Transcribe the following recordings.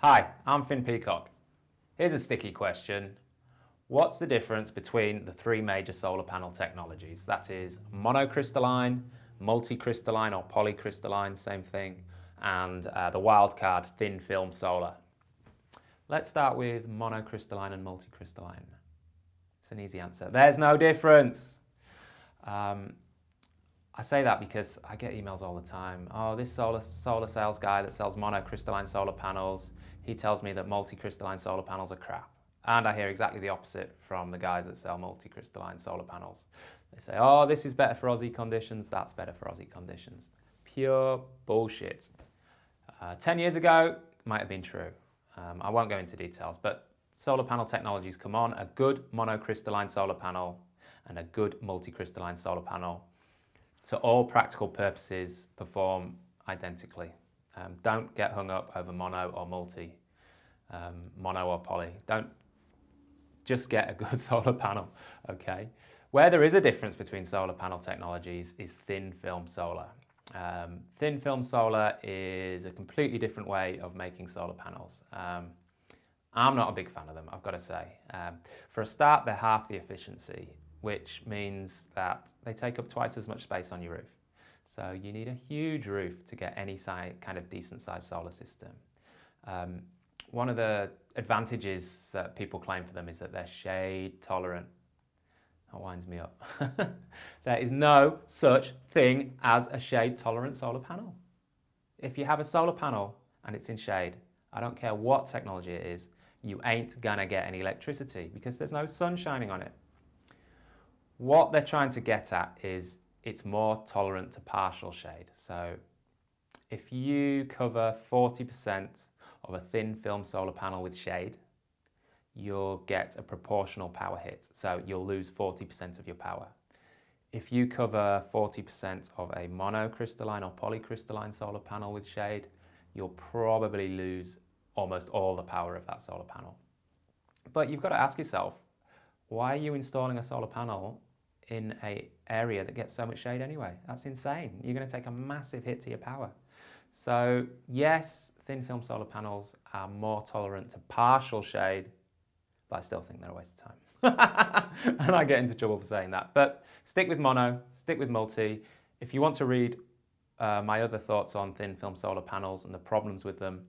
Hi, I'm Finn Peacock. Here's a sticky question. What's the difference between the three major solar panel technologies? That is monocrystalline, multicrystalline or polycrystalline, same thing, and uh, the wildcard thin film solar. Let's start with monocrystalline and multicrystalline. It's an easy answer. There's no difference. Um, I say that because I get emails all the time. Oh, this solar, solar sales guy that sells monocrystalline solar panels, he tells me that multicrystalline solar panels are crap. And I hear exactly the opposite from the guys that sell multicrystalline solar panels. They say, oh, this is better for Aussie conditions, that's better for Aussie conditions. Pure bullshit. Uh, 10 years ago, might have been true. Um, I won't go into details, but solar panel technologies come on, a good monocrystalline solar panel and a good multicrystalline solar panel to all practical purposes perform identically. Um, don't get hung up over mono or multi, um, mono or poly. Don't just get a good solar panel, okay? Where there is a difference between solar panel technologies is thin film solar. Um, thin film solar is a completely different way of making solar panels. Um, I'm not a big fan of them, I've got to say. Um, for a start, they're half the efficiency which means that they take up twice as much space on your roof. So you need a huge roof to get any kind of decent sized solar system. Um, one of the advantages that people claim for them is that they're shade tolerant. That winds me up. there is no such thing as a shade tolerant solar panel. If you have a solar panel and it's in shade, I don't care what technology it is, you ain't gonna get any electricity because there's no sun shining on it. What they're trying to get at is it's more tolerant to partial shade. So if you cover 40% of a thin film solar panel with shade, you'll get a proportional power hit. So you'll lose 40% of your power. If you cover 40% of a monocrystalline or polycrystalline solar panel with shade, you'll probably lose almost all the power of that solar panel. But you've got to ask yourself, why are you installing a solar panel in a area that gets so much shade anyway. That's insane. You're going to take a massive hit to your power. So yes, thin film solar panels are more tolerant to partial shade, but I still think they're a waste of time. and I get into trouble for saying that. But stick with mono, stick with multi. If you want to read uh, my other thoughts on thin film solar panels and the problems with them,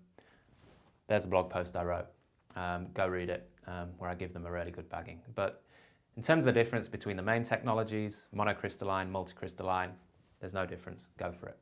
there's a blog post I wrote. Um, go read it, um, where I give them a really good bagging. But in terms of the difference between the main technologies, monocrystalline, multicrystalline, there's no difference. Go for it.